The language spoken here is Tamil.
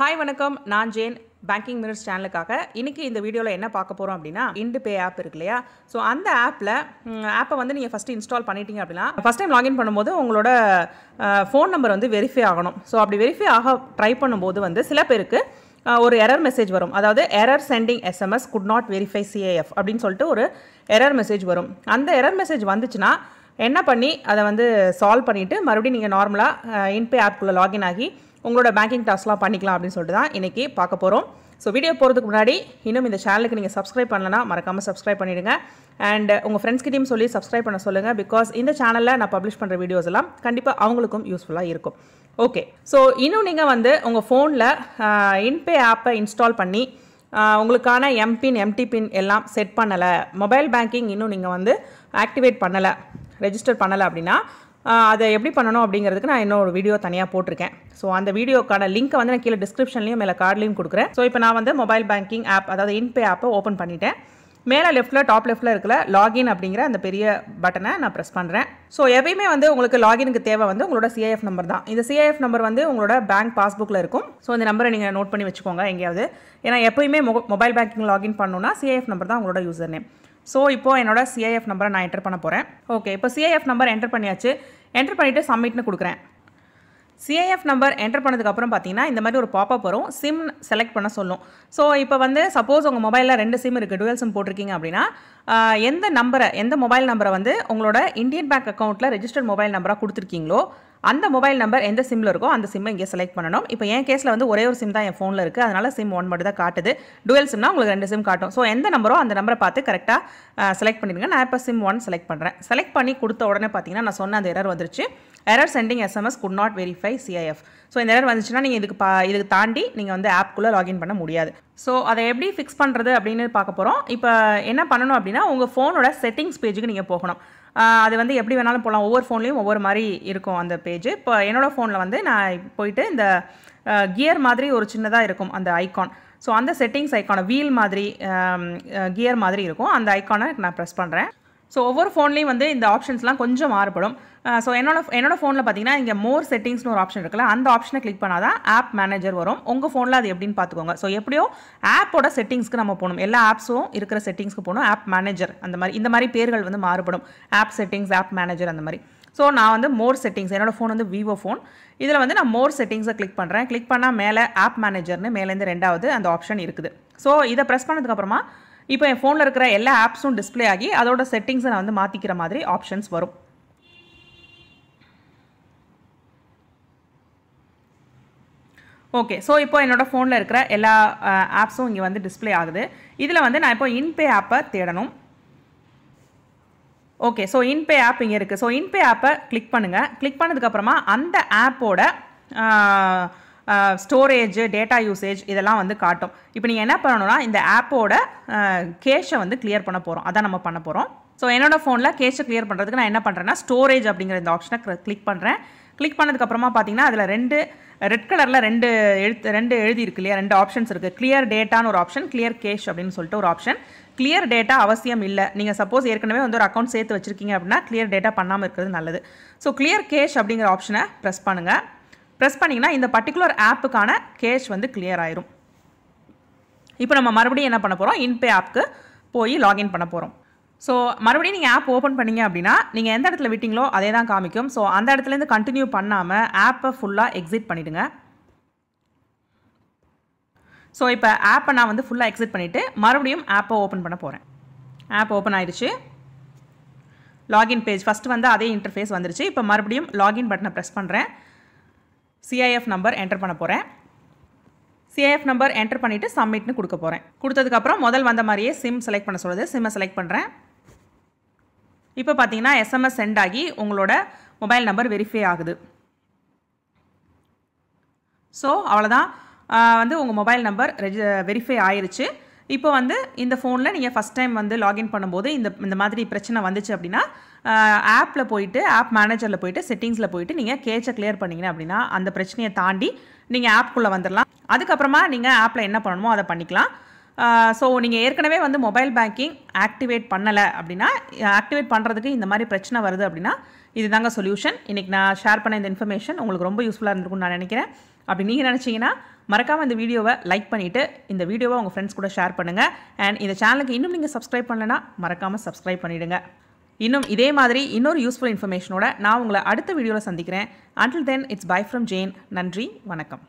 ஹாய் வணக்கம். நான் ஜேன். பேங்கிங் மினிட்ஸ் சேனலுக்காக இன்றைக்கி இந்த வீடியோவில் என்ன பார்க்க போகிறோம் அப்படின்னா இண்டு பே ஆப் இருக்கு இல்லையா? ஸோ அந்த ஆப்பில் ஆப்பை வந்து நீங்கள் ஃபஸ்ட்டு இன்ஸ்டால் பண்ணிட்டீங்க அப்படின்னா ஃபஸ்ட் டைம் லாகின் பண்ணும்போது உங்களோட ஃபோன் நம்பர் வந்து வெரிஃபை ஆகணும். ஸோ அப்படி வெரிஃபை ஆக ட்ரை பண்ணும்போது வந்து சில பேருக்கு ஒரு எரர் மெசேஜ் வரும். அதாவது error sending SMS could not verify CIF அப்படின்னு சொல்லிட்டு ஒரு எரர் மெசேஜ் வரும். அந்த எரர் மெசேஜ் வந்துச்சுன்னா என்ன பண்ணி அதை வந்து சால்வ் பண்ணிவிட்டு மறுபடியும் நீங்கள் நார்மலாக இன்பே ஆப்குள்ளே லாகின் ஆகி உங்களோட பேங்கிங் டாஸ்க்லாம் பண்ணிக்கலாம் அப்படின்னு சொல்லிட்டு தான் இன்றைக்கி பார்க்க போகிறோம் ஸோ வீடியோ போகிறதுக்கு முன்னாடி இன்னும் இந்த சேனலுக்கு நீங்கள் சப்ஸ்கிரைப் பண்ணலன்னா மறக்காமல் சப்ஸ்கிரைப் பண்ணிடுங்க. அண்ட் உங்கள் ஃப்ரெண்ட்ஸ்கிட்டையும் சொல்லி சப்ஸ்கிரைப் பண்ண சொல்லுங்கள் பிகாஸ் இந்த சேனலில் நான் பப்ளிஷ் பண்ணுற வீடியோஸ் எல்லாம் கண்டிப்பாக அவங்களுக்கும் யூஸ்ஃபுல்லாக இருக்கும். ஓகே ஸோ இன்னும் நீங்கள் வந்து உங்கள் ஃபோனில் இன்பே ஆப்பை இன்ஸ்டால் பண்ணி உங்களுக்கான எம்பின் எம்டி பின் எல்லாம் செட் பண்ணலை. மொபைல் பேங்கிங் இன்னும் நீங்கள் வந்து ஆக்டிவேட் பண்ணலை. ரெஜிஸ்டர் பண்ணலை அப்படின்னா அதை எப்படி பண்ணணும் அப்படிங்கிறதுக்கு நான் இன்னொரு வீடியோ தனியாக போட்டிருக்கேன். ஸோ அந்த வீடியோக்கான லிங்க்கை வந்து நான் கீழே டிஸ்கிரிப்ஷன்லையும் மேலே கார்ட்லையும் கொடுக்குறேன். ஸோ இப்போ நான் வந்து மொபைல் பேங்கிங் ஆப் அதாவது இன்பே ஆப்பை ஓப்பன் பண்ணிட்டேன். மேலே லெஃப்ட்டில் டாப் லெஃப்ட்டில் இருக்கிற லாகின் அப்படிங்கிற அந்த பெரிய பட்டனை நான் ப்ரெஸ் பண்ணுறேன் ஸோ எப்பயுமே வந்து உங்களுக்கு லாகினுக்கு தேவை வந்து உங்களோட சிஐஎஃப் நம்பர் தான். இந்த சிஐஎஃப் நம்பர் வந்து உங்களோட பேங்க் பாஸ்புக்கில் இருக்கும். ஸோ இந்த நம்பரை நீங்கள் நோட் பண்ணி வச்சுக்கோங்க எங்கேயாவது. ஏன்னா எப்பயுமே மொபைல் பேங்கிங் லாகின் பண்ணணும்னா சிஐஎஃப் நம்பர் தான் உங்களோட யூசர் நேம் ஸோ இப்போ என்னோடய சிஐஎஃப் நம்பரை நான் என்டர் பண்ண போகிறேன் ஓகே இப்போ சிஐஎஃப் நம்பர் என்டர் பண்ணியாச்சு. என்டர் பண்ணிவிட்டு சப்மிட்னு கொடுக்குறேன். சிஐஎஃப் நம்பர் என்டர் பண்ணதுக்கப்புறம் பார்த்தீங்கன்னா இந்த மாதிரி ஒரு பாப்பப் வரும். சிம் செலக்ட் பண்ண சொல்லும். ஸோ இப்போ வந்து சப்போஸ் உங்கள் மொபைலில் ரெண்டு சிம் இருக்குது டுவெல் சிம் போட்டிருக்கீங்க அப்படின்னா எந்த நம்பரை எந்த மொபைல் நம்பரை வந்து உங்களோட இந்தியன் பேங்க் அக்கௌண்ட்டில் ரெஜிஸ்டர்ட் மொபைல் நம்பராக கொடுத்துருக்கீங்களோ அந்த மொபைல் நம்பர் எந்த சிம்மில் இருக்கோ அந்த சிம்மை இங்கே செலக்ட் பண்ணணும். இப்போ என் கேஸில் வந்து ஒரே ஒரு சிம் தான் என் ஃபோனில் இருக்குது அதனால் சிம் ஒன் மட்டும் தான் காட்டுது. டுவெல் சிம்னா உங்களுக்கு ரெண்டு சிம் காட்டும். ஸோ எந்த நம்பரோ அந்த நம்பரை பார்த்து கரெக்டாக செலக்ட் பண்ணிடுங்க. நான் இப்போ சிம் ஒன் செலக்ட் பண்ணுறேன் செலக்ட் பண்ணி கொடுத்த உடனே பார்த்தீங்கன்னா நான் சொன்ன அந்த எரர் வந்துருச்சு. Error sending SMS could not verify CIF so இந்த எரர் வந்துச்சுன்னா நீங்கள் இதுக்கு பா இதுக்கு தாண்டி நீங்கள் வந்து ஆப்குள்ளே லாகின் பண்ண முடியாது. ஸோ அதை எப்படி ஃபிக்ஸ் பண்ணுறது அப்படின்னு பார்க்க போகிறோம் இப்போ என்ன பண்ணணும் அப்படின்னா உங்கள் ஃபோனோட செட்டிங்ஸ் பேஜுக்கு நீங்கள் போகணும். அது வந்து எப்படி வேணாலும் போகலாம் ஒவ்வொரு ஃபோன்லேயும் ஒவ்வொரு மாதிரி இருக்கும் அந்த பேஜ் இப்போ என்னோடய ஃபோனில் வந்து நான் போயிட்டு இந்த கியர் மாதிரி ஒரு சின்னதாக இருக்கும் அந்த ஐக்கான் ஸோ அந்த செட்டிங்ஸ் ஐக்கானை வீல் மாதிரி கியர் மாதிரி இருக்கும். அந்த ஐக்கானை நான் ப்ரெஸ் பண்ணுறேன் ஸோ ஒவ்வொரு ஃபோன்லேயும் வந்து இந்த ஆப்ஷன்ஸ்லாம் கொஞ்சம் மாறுபடும். ஸோ என்னோட என்னோட ஃபோனில் பார்த்தீங்கன்னா இங்கே மோர் செட்டிங்ஸ்னு ஒரு ஆப்ஷன் இருக்குல்ல அந்த ஆப்ஷனை கிளிக் பண்ணால் தான் ஆப் மேனேஜர் வரும் உங்கள் ஃபோனில் அது எப்படின்னு பார்த்துக்கோங்க ஸோ எப்படியோ ஆப்போட செட்டிங்ஸ்க்கு நம்ம போகணும். எல்லா ஆப்ஸும் இருக்கிற செட்டிங்ஸ்க்கு போகணும். ஆப் மேனேஜர் அந்த மாதிரி இந்த மாதிரி பேர்கள் வந்து மாறுபடும். ஆப் செட்டிங்ஸ் ஆப் மேனேஜர் அந்த மாதிரி. ஸோ நான் வந்து மோர் செட்டிங்ஸ் என்னோடய ஃபோன் வந்து விவோ ஃபோன் இதில் வந்து நான் மோர் செட்டிங்ஸை கிளிக் பண்ணுறேன் கிளிக் பண்ணால் மேலே ஆப் மேனேஜர்னு மேலேருந்து ரெண்டாவது அந்த ஆப்ஷன் இருக்குது. ஸோ இதை ப்ரெஸ் பண்ணதுக்கப்புறமா இப்போ என் ஃபோனில் இருக்கிற எல்லா ஆப்ஸும் டிஸ்ப்ளே ஆகி அதோட செட்டிங்ஸை நான் வந்து மாற்றிக்கிற மாதிரி ஆப்ஷன்ஸ் வரும். ஓகே ஸோ இப்போ என்னோடய ஃபோனில் இருக்கிற எல்லா ஆப்ஸும் இங்கே வந்து டிஸ்ப்ளே ஆகுது. இதில் வந்து நான் இப்போ இன்பே ஆப்பை தேடணும். ஓகே ஸோ இன்பே ஆப் இங்கே இருக்குது ஸோ இன்பே ஆப்பை கிளிக் பண்ணுங்கள் கிளிக் பண்ணதுக்கப்புறமா அந்த ஆப்போட ஸ்டோரேஜ் டேட்டா யூசேஜ் இதெல்லாம் வந்து காட்டும். இப்போ நீங்கள் என்ன பண்ணணும்னா இந்த ஆப்போட கேஷை வந்து கிளியர் பண்ண போகிறோம் அதான் நம்ம பண்ண போகிறோம் ஸோ என்னோடய ஃபோனில் கேஷை கிளியர் பண்ணுறதுக்கு நான் என்ன பண்ணுறேன்னா ஸ்டோரேஜ் அப்படிங்கிற இந்த ஆப்ஷனை கிளிக் பண்ணுறேன் கிளிக் பண்ணதுக்கப்புறமா பார்த்தீங்கன்னா அதில் ரெண்டு ரெட் கலரில் ரெண்டு எழுத்து ரெண்டு எழுதியிருக்கு இல்லையா ரெண்டு ஆப்ஷன்ஸ் இருக்குது கிளியர் டேட்டான்னு ஒரு ஆப்ஷன் கிளியர் கேஷ் அப்படின்னு சொல்லிட்டு ஒரு ஆப்ஷன் கிளியர் டேட்டா அவசியம் இல்லை. நீங்கள் சப்போஸ் ஏற்கனவே வந்து ஒரு அக்கௌண்ட் சேர்த்து வச்சிருக்கீங்க அப்படின்னா கிளியர் டேட்டா பண்ணாமல் இருக்கிறது நல்லது. ஸோ கிளியர் கேஷ் அப்படிங்கிற ஆப்ஷனை ப்ரெஸ் பண்ணுங்கள் ப்ரெஸ் பண்ணிங்கன்னா இந்த பர்டிகுலர் ஆப்புக்கான கேஷ் வந்து கிளியர் ஆயிரும். இப்போ நம்ம மறுபடியும் என்ன பண்ண போகிறோம் இன்பே ஆப்க்கு போய் லாகின் பண்ண போகிறோம் ஸோ மறுபடியும் நீங்கள் ஆப் ஓப்பன் பண்ணிங்க அப்படின்னா நீங்கள் எந்த இடத்துல விட்டிங்களோ அதே தான் காமிக்கும். ஸோ அந்த இடத்துலேருந்து கண்டினியூ பண்ணாமல் ஆப்பை ஃபுல்லாக எக்ஸிட் பண்ணிவிடுங்க ஸோ இப்போ ஆப்பை நான் வந்து ஃபுல்லாக எக்ஸிட் பண்ணிவிட்டு மறுபடியும் ஆப்பை ஓப்பன் பண்ண போகிறேன் ஆப் ஓப்பன் ஆயிடுச்சு. லாகின் பேஜ் ஃபஸ்ட்டு வந்து அதே இன்டர்ஃபேஸ் வந்துருச்சு. இப்போ மறுபடியும் லாகின் பட்டனை ப்ரெஸ் பண்ணுறேன் சிஐஎஃப் நம்பர் என்டர் பண்ண போகிறேன் சிஐஎஃப் நம்பர் என்டர் பண்ணிவிட்டு சப்மிட்னு கொடுக்க போகிறேன் கொடுத்ததுக்கப்புறம் முதல் வந்த மாதிரியே சிம் செலக்ட் பண்ண சொல்லுது. சிம்மை செலக்ட் பண்ணுறேன் இப்போ பார்த்தீங்கன்னா எஸ்எம்எஸ் சென்ட் ஆகி உங்களோட மொபைல் நம்பர் வெரிஃபை ஆகுது. ஸோ அவ்வளோதான் வந்து உங்கள் மொபைல் நம்பர் ரெஜி வெரிஃபை ஆயிருச்சு. இப்போ வந்து இந்த ஃபோனில் நீங்கள் ஃபஸ்ட் டைம் வந்து லாகின் பண்ணும்போது இந்த இந்த மாதிரி பிரச்சனை வந்துச்சு அப்படின்னா ஆப்பில் போயிட்டு ஆப் மேனேஜரில் போயிட்டு செட்டிங்ஸில் போயிட்டு நீங்கள் கேச்சை கிளியர் பண்ணீங்க அப்படின்னா அந்த பிரச்சனையை தாண்டி நீங்கள் ஆப்குள்ளே வந்துடலாம் அதுக்கப்புறமா நீங்கள் ஆப்பில் என்ன பண்ணணுமோ அதை பண்ணிக்கலாம். ஸோ நீங்கள் ஏற்கனவே வந்து மொபைல் பேங்கிங் ஆக்டிவேட் பண்ணலை அப்படின்னா ஆக்டிவேட் பண்ணுறதுக்கு இந்த மாதிரி பிரச்சனை வருது அப்படின்னா இதுதாங்க சொல்யூஷன் இன்றைக்கி நான் ஷேர் பண்ண இந்த இன்ஃபர்மேஷன் உங்களுக்கு ரொம்ப யூஸ்ஃபுல்லாக இருந்திருக்கும்னு நான் நினைக்கிறேன். அப்படி நீங்கள் நினச்சிங்கன்னா மறக்காமல் இந்த வீடியோவை லைக் பண்ணிவிட்டு இந்த வீடியோவை உங்கள் ஃப்ரெண்ட்ஸ் கூட ஷேர் பண்ணுங்கள் அண்ட் இந்த சேனலுக்கு இன்னும் நீங்கள் சப்ஸ்கிரைப் பண்ணலைன்னா மறக்காமல் சப்ஸ்கிரைப் பண்ணிவிடுங்க இன்னும் இதே மாதிரி இன்னொரு யூஸ்ஃபுல் இன்ஃபர்மேஷனோட நான் உங்களை அடுத்த வீடியோவில் சந்திக்கிறேன். Until then it's bye from Jain நன்றி வணக்கம்.